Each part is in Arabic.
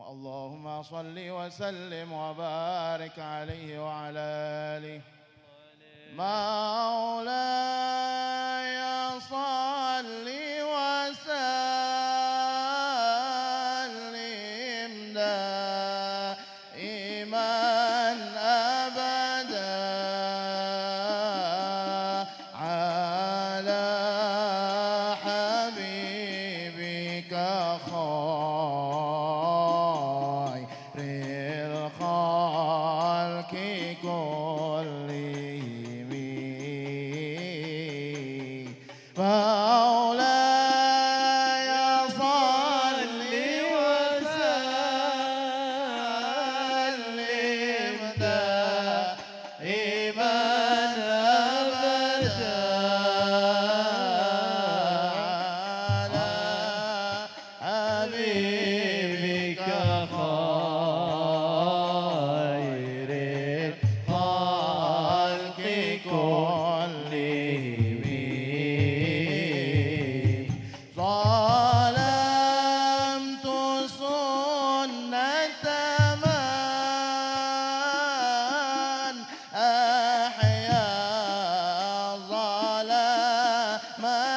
اللهم صل وسلم وبارك عليه وعلى آله. مولانا Hey. My.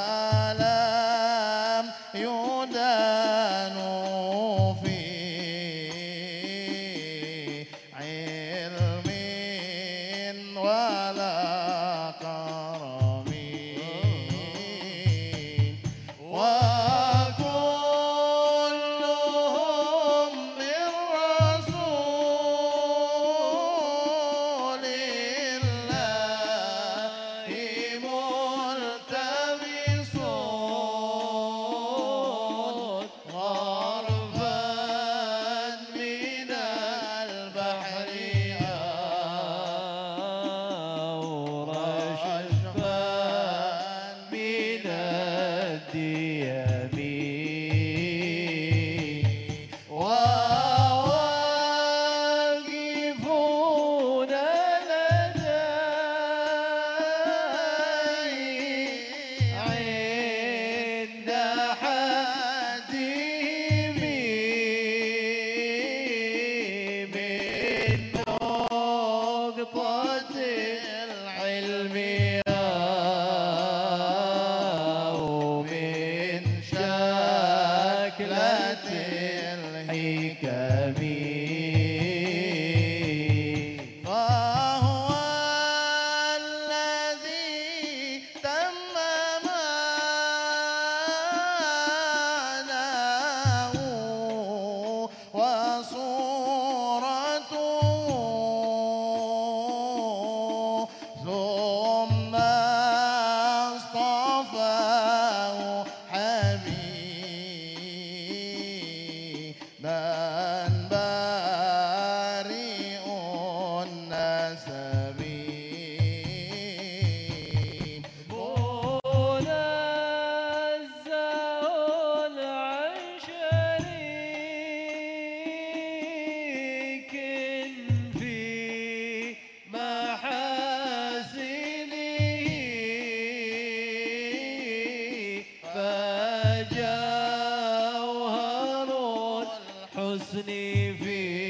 Ah. محاسنه فجوهر الحسن فيه